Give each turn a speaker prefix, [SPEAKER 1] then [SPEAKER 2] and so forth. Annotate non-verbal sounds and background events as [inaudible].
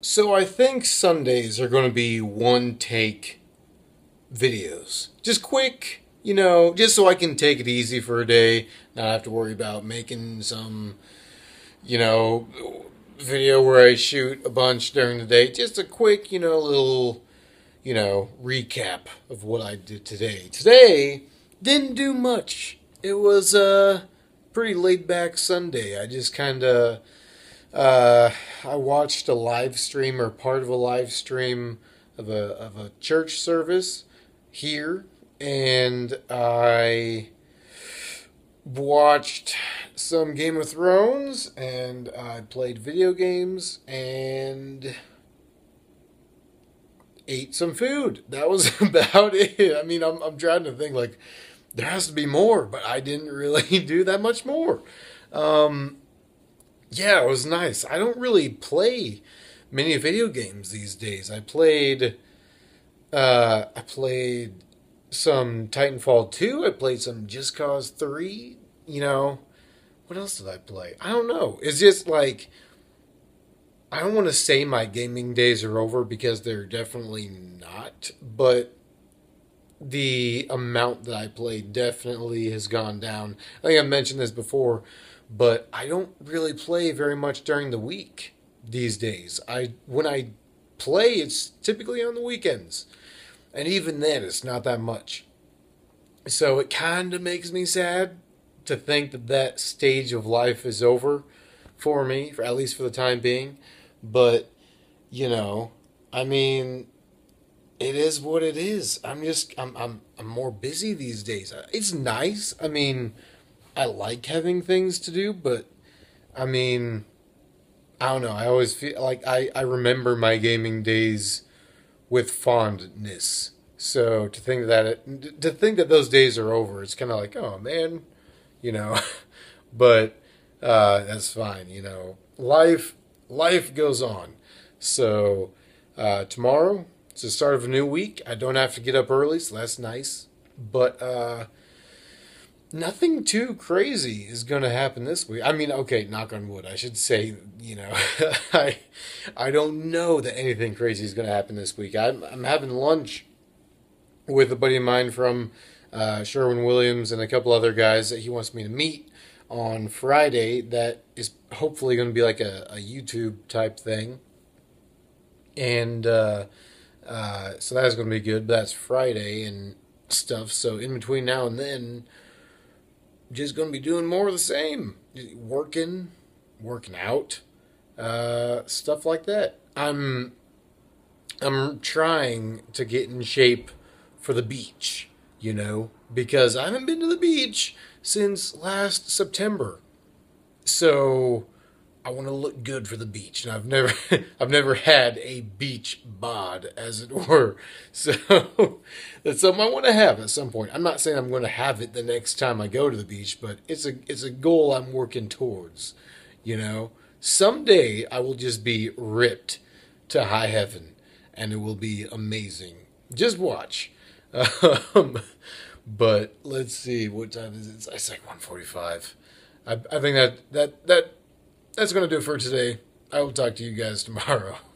[SPEAKER 1] So I think Sundays are going to be one take videos. Just quick, you know, just so I can take it easy for a day, not have to worry about making some, you know, video where I shoot a bunch during the day. Just a quick, you know, little, you know, recap of what I did today. Today didn't do much. It was a pretty laid back Sunday. I just kind of uh, I watched a live stream or part of a live stream of a of a church service here, and I watched some Game of Thrones, and I played video games, and ate some food. That was [laughs] about it. I mean, I'm I'm trying to think like there has to be more, but I didn't really [laughs] do that much more. Um, yeah, it was nice. I don't really play many video games these days. I played uh I played some Titanfall 2, I played some Just Cause 3, you know. What else did I play? I don't know. It's just like I don't want to say my gaming days are over because they're definitely not, but the amount that I play definitely has gone down. I think I mentioned this before but I don't really play very much during the week these days. I when I play, it's typically on the weekends, and even then, it's not that much. So it kind of makes me sad to think that that stage of life is over for me, for at least for the time being. But you know, I mean, it is what it is. I'm just I'm I'm I'm more busy these days. It's nice. I mean I like having things to do, but I mean, I don't know. I always feel like I, I remember my gaming days with fondness. So to think that it, to think that those days are over, it's kind of like, oh man, you know. [laughs] but uh, that's fine. You know, life life goes on. So uh, tomorrow it's the start of a new week. I don't have to get up early, so that's nice. But uh, nothing too crazy is going to happen this week. I mean, okay, knock on wood. I should say, you know, [laughs] I I don't know that anything crazy is going to happen this week. I'm I'm having lunch with a buddy of mine from uh, Sherwin Williams and a couple other guys that he wants me to meet on Friday. That is hopefully going to be like a, a YouTube type thing, and uh, uh, so that's going to be good. But that's Friday and stuff. So in between now and then just going to be doing more of the same, working, working out, uh, stuff like that. I'm I'm trying to get in shape for the beach, you know, because I haven't been to the beach since last September. So I want to look good for the beach, and I've never, [laughs] I've never had a beach bod, as it [laughs] were. So that's something I want to have at some point. I'm not saying I'm going to have it the next time I go to the beach, but it's a, it's a goal I'm working towards. You know, someday I will just be ripped to high heaven, and it will be amazing. Just watch. Um, [laughs] but let's see, what time is it? It's like 1:45. I, I think that that that that's going to do it for today. I will talk to you guys tomorrow. [laughs]